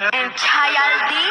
Entirely.